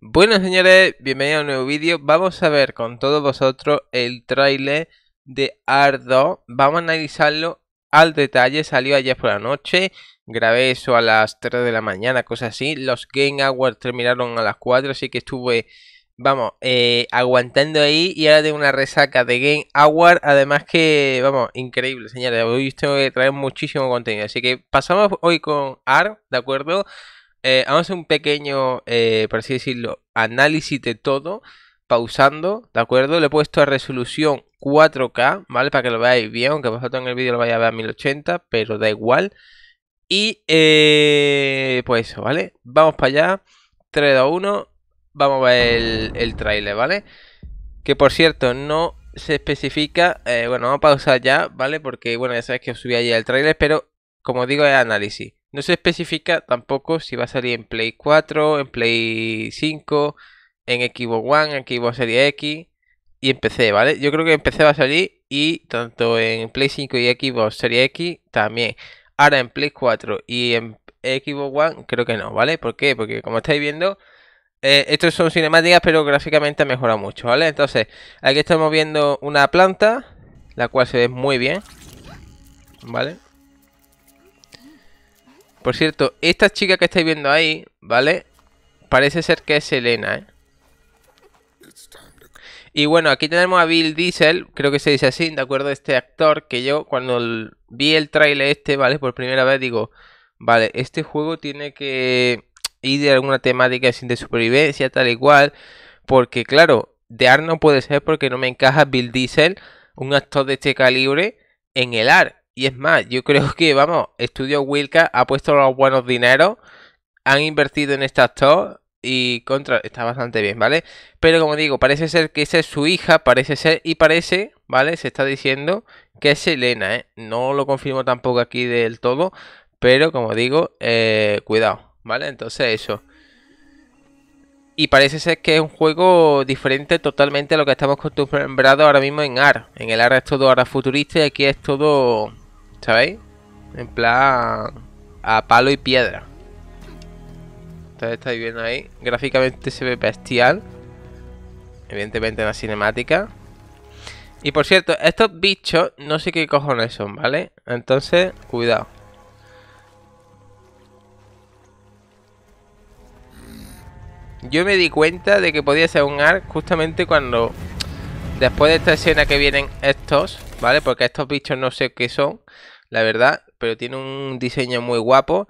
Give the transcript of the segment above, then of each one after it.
Bueno señores, bienvenidos a un nuevo vídeo. Vamos a ver con todos vosotros el tráiler de Ardo. Vamos a analizarlo al detalle. Salió ayer por la noche. Grabé eso a las 3 de la mañana, cosas así. Los Game Awards terminaron a las 4, así que estuve, vamos, eh, aguantando ahí. Y ahora tengo una resaca de Game Award. Además que, vamos, increíble, señores. Hoy tengo que traer muchísimo contenido. Así que pasamos hoy con Ar, ¿de acuerdo? Eh, vamos a hacer un pequeño, eh, por así decirlo, análisis de todo, pausando, ¿de acuerdo? Le he puesto a resolución 4K, ¿vale? Para que lo veáis bien, aunque vosotros en el vídeo lo vayáis a ver a 1080, pero da igual. Y, eh, pues eso, ¿vale? Vamos para allá, 3, 2, 1, vamos a ver el, el trailer, ¿vale? Que por cierto, no se especifica, eh, bueno, vamos a pausar ya, ¿vale? Porque, bueno, ya sabéis que os subí ayer el trailer, pero, como digo, es análisis. No se especifica tampoco si va a salir en Play 4, en Play 5, en Xbox One, en Xbox Series X y en PC, ¿vale? Yo creo que en PC va a salir y tanto en Play 5 y Xbox Series X también. Ahora en Play 4 y en Xbox One creo que no, ¿vale? ¿Por qué? Porque como estáis viendo, eh, estos son cinemáticas pero gráficamente ha mejorado mucho, ¿vale? Entonces, aquí estamos viendo una planta, la cual se ve muy bien, ¿vale? Por cierto, esta chica que estáis viendo ahí, ¿vale? Parece ser que es Elena, ¿eh? Y bueno, aquí tenemos a Bill Diesel, creo que se dice así, ¿de acuerdo? Este actor que yo cuando vi el trailer este, ¿vale? Por primera vez digo, vale, este juego tiene que ir de alguna temática de supervivencia, tal y cual. Porque claro, de AR no puede ser porque no me encaja Bill Diesel, un actor de este calibre, en el AR. Y es más, yo creo que, vamos, Estudio Wilka ha puesto los buenos dineros, han invertido en este actor y contra está bastante bien, ¿vale? Pero como digo, parece ser que esa es su hija, parece ser, y parece, ¿vale? Se está diciendo que es Elena, ¿eh? No lo confirmo tampoco aquí del todo, pero como digo, eh, cuidado, ¿vale? Entonces eso. Y parece ser que es un juego diferente totalmente a lo que estamos acostumbrados ahora mismo en AR. En el AR es todo ahora futurista y aquí es todo ¿Sabéis? En plan a palo y piedra. Entonces estáis viendo ahí. Gráficamente se ve bestial. Evidentemente en la cinemática. Y por cierto, estos bichos no sé qué cojones son, ¿vale? Entonces, cuidado. Yo me di cuenta de que podía ser un arc justamente cuando... Después de esta escena que vienen estos, ¿vale? Porque estos bichos no sé qué son la verdad, pero tiene un diseño muy guapo.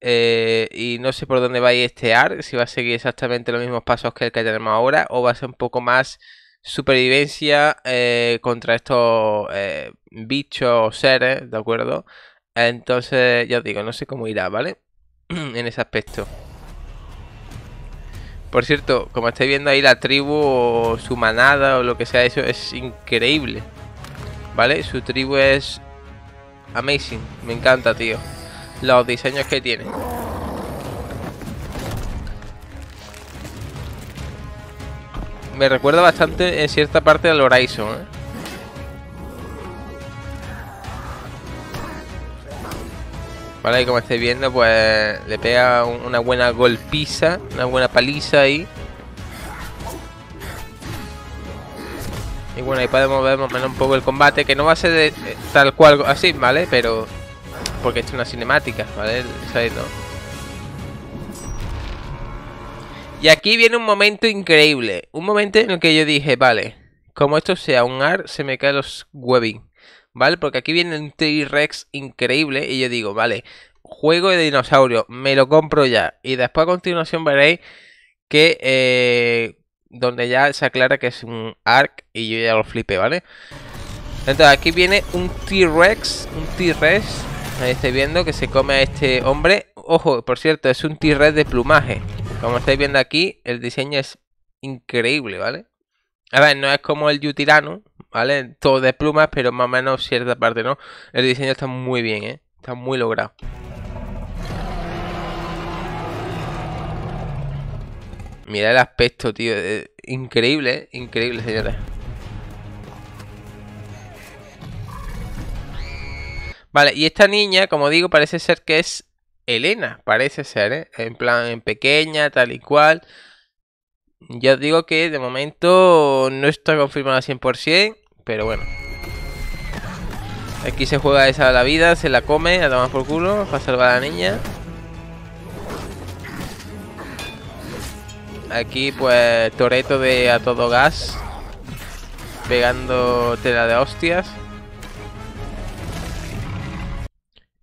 Eh, y no sé por dónde va a ir este ARC, si va a seguir exactamente los mismos pasos que el que tenemos ahora, o va a ser un poco más supervivencia eh, contra estos eh, bichos seres, ¿de acuerdo? Entonces, ya os digo, no sé cómo irá, ¿vale? en ese aspecto. Por cierto, como estáis viendo ahí la tribu o su manada o lo que sea eso es increíble. ¿Vale? Su tribu es Amazing, me encanta, tío. Los diseños que tiene. Me recuerda bastante en cierta parte al Horizon, ¿eh? Vale, y como estáis viendo, pues le pega una buena golpiza, una buena paliza ahí. Y bueno, ahí podemos ver más o menos un poco el combate, que no va a ser de, tal cual así, ¿vale? Pero... Porque es una cinemática, ¿vale? ¿Sabes, no? Y aquí viene un momento increíble. Un momento en el que yo dije, vale, como esto sea un AR, se me caen los webbing. ¿Vale? Porque aquí viene un T-Rex increíble y yo digo, vale, juego de dinosaurio, me lo compro ya. Y después a continuación veréis que eh, donde ya se aclara que es un ARC y yo ya lo flipé, ¿vale? Entonces aquí viene un T-Rex, un T-Rex, ahí estáis viendo que se come a este hombre. Ojo, por cierto, es un T-Rex de plumaje. Como estáis viendo aquí, el diseño es increíble, ¿vale? A ver, no es como el Yutirano, ¿vale? Todo de plumas, pero más o menos cierta parte, ¿no? El diseño está muy bien, ¿eh? Está muy logrado. Mira el aspecto, tío. Eh, increíble, ¿eh? Increíble, señores. Vale, y esta niña, como digo, parece ser que es Elena. Parece ser, ¿eh? En plan, en pequeña, tal y cual. Ya os digo que de momento no está confirmado al 100%, pero bueno. Aquí se juega esa la vida, se la come, a tomar por culo para salvar a la niña. Aquí pues Toreto de a todo gas. Pegando tela de hostias.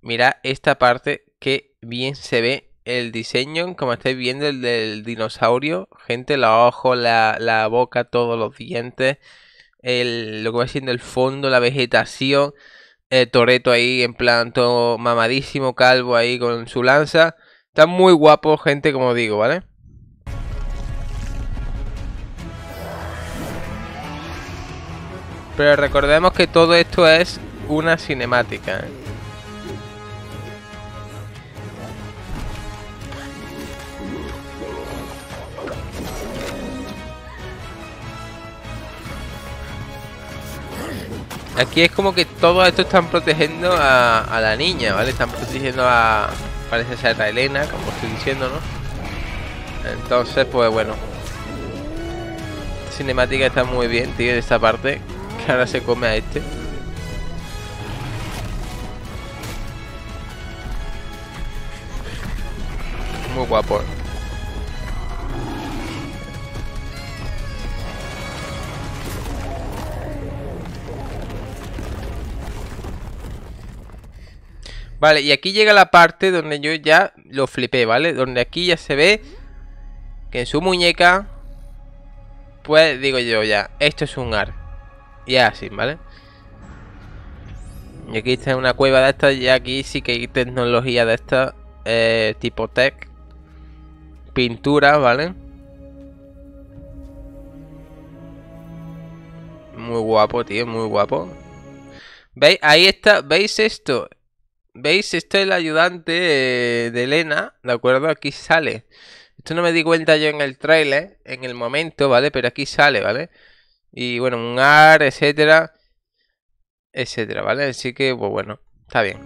Mira esta parte que bien se ve el diseño, como estáis viendo, el del dinosaurio. Gente, los ojos, la, boca, todos los dientes. El, lo que va siendo el fondo, la vegetación. El Toreto ahí en plan todo mamadísimo, calvo ahí con su lanza. Está muy guapo, gente, como digo, ¿vale? Pero recordemos que todo esto es una cinemática. Aquí es como que todo esto están protegiendo a, la niña, ¿vale? Están protegiendo a... Parece ser a Elena, como estoy diciendo, ¿no? Entonces, pues bueno. cinemática está muy bien, tío, de esta parte. Ahora se come a este. Muy guapo. ¿eh? Vale, y aquí llega la parte donde yo ya lo flipé, ¿vale? Donde aquí ya se ve que en su muñeca, pues digo yo ya, esto es un ar. Y así, ¿vale? Y aquí está una cueva de estas y aquí sí que hay tecnología de esta eh, tipo tech. Pintura, ¿vale? Muy guapo, tío, muy guapo. ¿Veis? Ahí está, ¿veis esto? ¿Veis? Esto es el ayudante de Elena, ¿de acuerdo? Aquí sale. Esto no me di cuenta yo en el trailer, en el momento, ¿vale? Pero aquí sale, ¿vale? Y bueno, un AR, etcétera. Etcétera, ¿vale? Así que, pues bueno, está bien.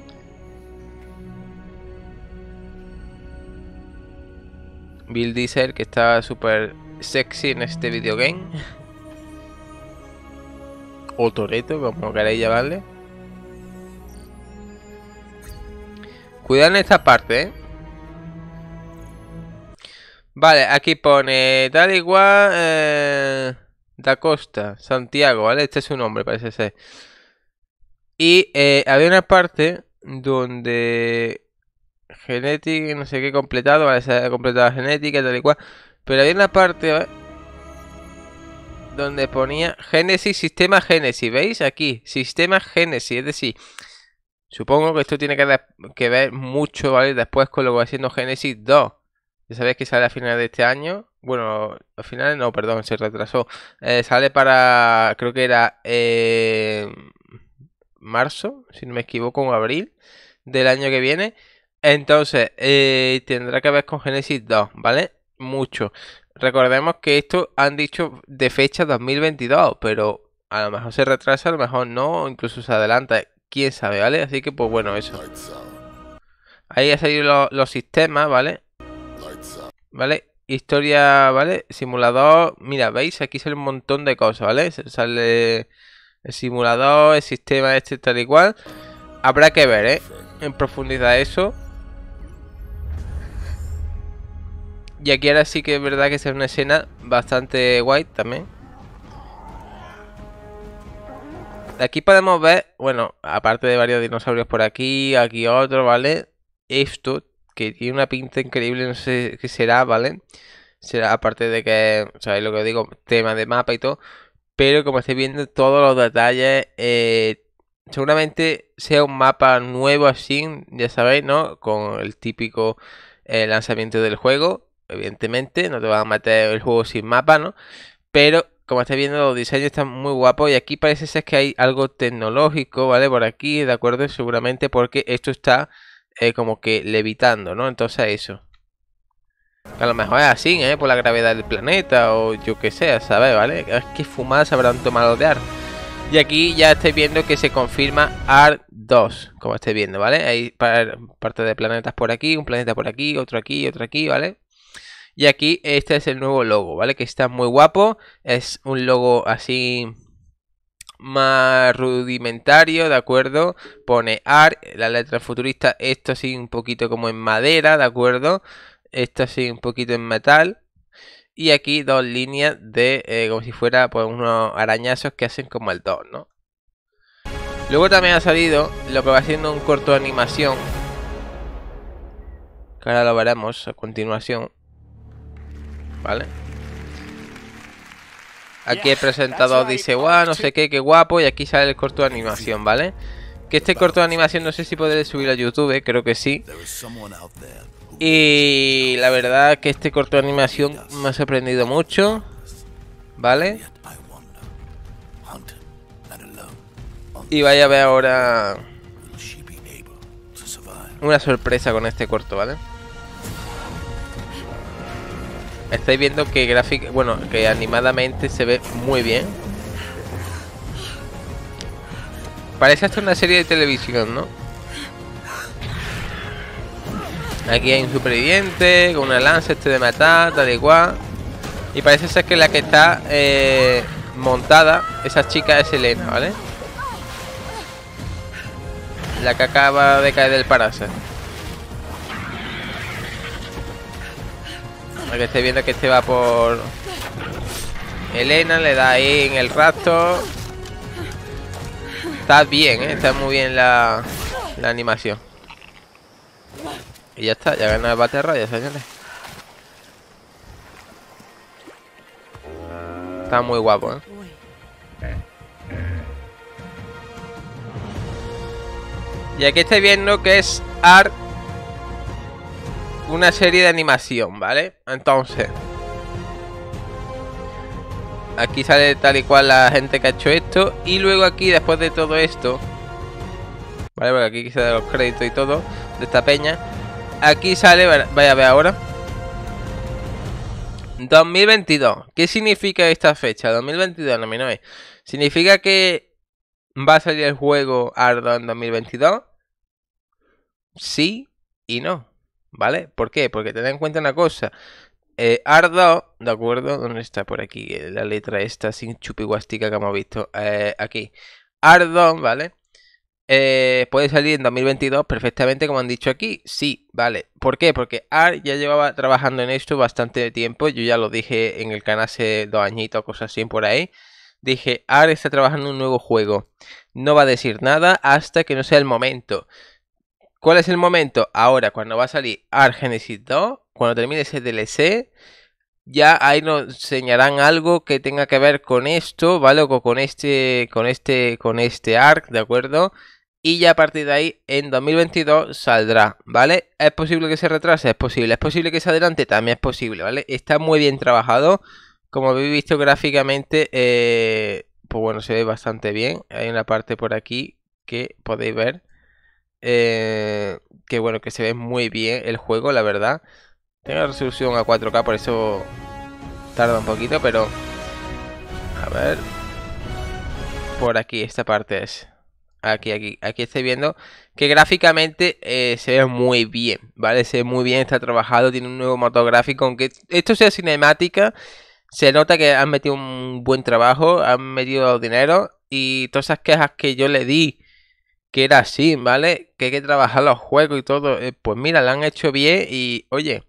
Bill Diesel, que está súper sexy en este videogame. o Toreto, como queréis llamarle. Cuidado en esta parte, ¿eh? Vale, aquí pone tal igual eh, Da Costa, Santiago, ¿vale? Este es su nombre, parece ser. Y eh, había una parte donde genética, no sé qué completado, vale, se ha completado genética, tal y cual. Pero había una parte ¿vale? donde ponía Génesis, sistema Génesis, ¿veis? Aquí, sistema Génesis, es decir, Supongo que esto tiene que, ver mucho, ¿vale? Después con lo que va siendo Genesis 2. Ya sabéis que sale a finales de este año. Bueno, a finales no, perdón, se retrasó. Eh, sale para, creo que era eh, marzo, si no me equivoco, o abril del año que viene. Entonces, eh, tendrá que ver con Genesis 2, ¿vale? Mucho. Recordemos que esto han dicho de fecha 2022, pero a lo mejor se retrasa, a lo mejor no, incluso se adelanta quién sabe, ¿vale? Así que pues bueno, eso. Ahí ha salido los sistemas, ¿vale? ¿Vale? Historia, ¿vale? Simulador. Mira, ¿veis? Aquí sale un montón de cosas, ¿vale? Sale el simulador, el sistema este tal y cual. Habrá que ver, ¿eh? En profundidad eso. Y aquí ahora sí que es verdad que es una escena bastante guay también. Aquí podemos ver, bueno, aparte de varios dinosaurios por aquí, aquí otro, ¿vale? Esto, que tiene una pinta increíble, no sé qué será, ¿vale? Será aparte de que, ¿sabéis lo que digo? Tema de mapa y todo. Pero como estáis viendo todos los detalles, eh, seguramente sea un mapa nuevo así, ya sabéis, ¿no? Con el típico eh, lanzamiento del juego. Evidentemente, no te van a meter el juego sin mapa, ¿no? Pero como estáis viendo, los diseños están muy guapos. Y aquí parece ser que hay algo tecnológico, ¿vale? Por aquí, ¿de acuerdo? Seguramente porque esto está eh, como que levitando, ¿no? Entonces eso. A lo mejor es así, ¿eh? Por la gravedad del planeta o yo que sé, ¿sabes? ¿Vale? Es que fumadas habrán tomado de AR. Y aquí ya estáis viendo que se confirma AR2, como estáis viendo, ¿vale? Hay parte de planetas por aquí, un planeta por aquí, otro aquí, otro aquí, ¿vale? Y aquí este es el nuevo logo, ¿vale? Que está muy guapo. Es un logo así más rudimentario, ¿de acuerdo? Pone ART, la letra futurista, esto así un poquito como en madera, ¿de acuerdo? Esto así un poquito en metal. Y aquí dos líneas de, eh, como si fuera pues, unos arañazos que hacen como el 2, ¿no? Luego también ha salido lo que va siendo un corto de animación. Que ahora lo veremos a continuación. ¿Vale? Aquí el presentador dice, guau, no sé qué, qué guapo. Y aquí sale el corto de animación, ¿vale? Que este corto de animación no sé si podré subir a YouTube, creo que sí. Y la verdad que este corto de animación me ha sorprendido mucho. ¿Vale? Y vaya a ver ahora una sorpresa con este corto, ¿vale? Estáis viendo que gráfica, bueno, que animadamente se ve muy bien. Parece hasta una serie de televisión, ¿no? Aquí hay un superviviente con una lanza este de matar, tal y cual. Y parece ser que la que está eh, montada, esa chica es Elena, ¿vale? La que acaba de caer del parásito. Que esté viendo que este va por Elena, le da ahí en el rastro. Está bien, ¿eh? está muy bien la, la animación. Y ya está, ya gana el bate raya, señores. Está muy guapo, ¿eh? Y aquí estáis viendo que es Art una serie de animación, ¿vale? Entonces, aquí sale tal y cual la gente que ha hecho esto. Y luego aquí, después de todo esto, ¿vale? Porque aquí quise dar los créditos y todo de esta peña. Aquí sale, vaya a ver ahora. 2022. ¿Qué significa esta fecha? 2022, no, no es. Significa que va a salir el juego Ardo en 2022. Sí y no. ¿Vale? ¿Por qué? Porque ten en cuenta una cosa. Eh, ¿de acuerdo? ¿Dónde está por aquí? La letra esta sin chupiguastica que hemos visto. Eh, aquí. Ardo, ¿vale? Eh, puede salir en 2022 perfectamente como han dicho aquí. Sí, vale. ¿Por qué? Porque AR ya llevaba trabajando en esto bastante tiempo. Yo ya lo dije en el canal hace dos añitos, cosas así por ahí. Dije, AR está trabajando en un nuevo juego. No va a decir nada hasta que no sea el momento. ¿Cuál es el momento? Ahora, cuando va a salir Ar Genesis 2, cuando termine ese DLC, ya ahí nos enseñarán algo que tenga que ver con esto, ¿vale? O con este, con este, con este ARC, ¿de acuerdo? Y ya a partir de ahí, en 2022 saldrá, ¿vale? ¿Es posible que se retrase? Es posible. ¿Es posible que se adelante? También es posible, ¿vale? Está muy bien trabajado. Como habéis visto gráficamente, eh, pues bueno, se ve bastante bien. Hay una parte por aquí que podéis ver. Eh, que bueno, que se ve muy bien el juego, la verdad. Tengo resolución a 4K, por eso tarda un poquito, pero... A ver... Por aquí, esta parte es... Aquí, aquí, aquí estoy viendo que gráficamente eh, se ve muy bien, ¿vale? Se ve muy bien, está trabajado, tiene un nuevo motor gráfico, aunque esto sea cinemática, se nota que han metido un buen trabajo, han metido dinero y todas esas quejas que yo le di que era así, ¿vale? Que hay que trabajar los juegos y todo. Eh, pues mira, lo han hecho bien y oye,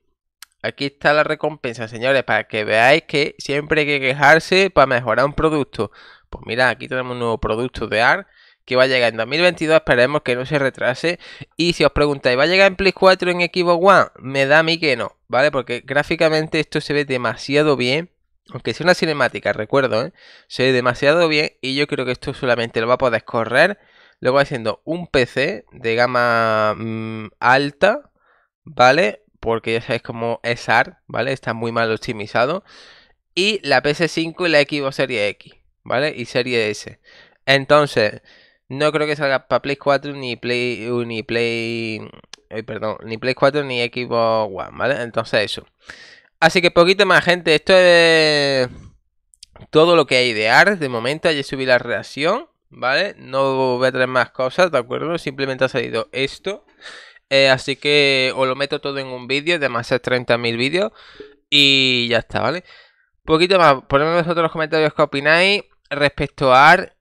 aquí está la recompensa, señores, para que veáis que siempre hay que quejarse para mejorar un producto. Pues mira, aquí tenemos un nuevo producto de ARC que va a llegar en 2022, esperemos que no se retrase. Y si os preguntáis, ¿va a llegar en Play 4 en Xbox One? Me da a mí que no, ¿vale? Porque gráficamente esto se ve demasiado bien. Aunque sea una cinemática, recuerdo, ¿eh? Se ve demasiado bien y yo creo que esto solamente lo va a poder correr Luego haciendo un PC de gama mm, alta, ¿vale? Porque ya sabéis cómo es ART, ¿vale? Está muy mal optimizado. Y la PS5 y la Xbox Series X, ¿vale? Y Serie S. Entonces, no creo que salga para Play 4 ni Play... Ni Play... perdón, ni Play 4 ni Xbox One, ¿vale? Entonces eso. Así que poquito más, gente. Esto es todo lo que hay de ART. De momento, ya subí la reacción. ¿Vale? No voy más cosas, ¿de acuerdo? Simplemente ha salido esto. Eh, así que os lo meto todo en un vídeo de más de 30.000 vídeos. Y ya está, ¿vale? Poquito más, ponedme vosotros los comentarios qué opináis respecto a AR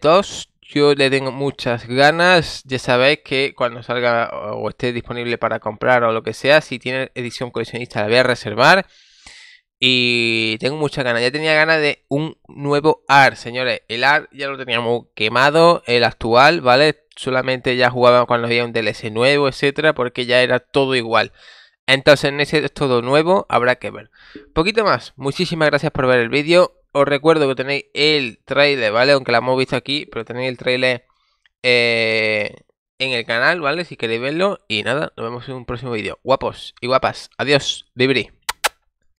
2. Yo le tengo muchas ganas. Ya sabéis que cuando salga o esté disponible para comprar o lo que sea, si tiene edición coleccionista la voy a reservar. Y tengo muchas ganas. Ya tenía ganas de un nuevo AR, señores. El AR ya lo teníamos quemado, el actual, ¿vale? Solamente ya jugaba cuando había un DLC nuevo, etcétera, porque ya era todo igual. Entonces, en ese todo nuevo habrá que ver. Poquito más. Muchísimas gracias por ver el vídeo. Os recuerdo que tenéis el trailer, ¿vale? Aunque lo hemos visto aquí, pero tenéis el trailer eh, en el canal, ¿vale? Si queréis verlo. Y nada, nos vemos en un próximo vídeo. Guapos y guapas. Adiós. Libri.